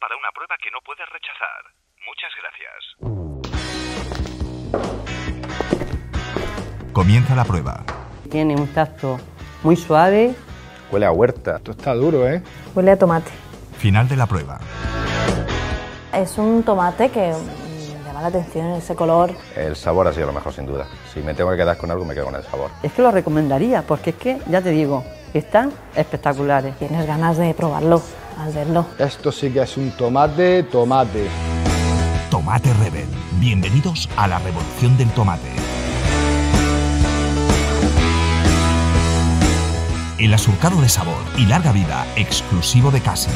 para una prueba que no puedes rechazar. Muchas gracias. Comienza la prueba. Tiene un tacto muy suave. Huele a huerta. Esto está duro, ¿eh? Huele a tomate. Final de la prueba. Es un tomate que mm, llama la atención ese color. El sabor ha sido lo mejor, sin duda. Si me tengo que quedar con algo, me quedo con el sabor. Es que lo recomendaría, porque es que, ya te digo, están espectaculares. Tienes ganas de probarlo al verlo. Esto sí que es un tomate, tomate. Tomate Rebel. Bienvenidos a la revolución del tomate. El asurcado de sabor y larga vida exclusivo de Casi.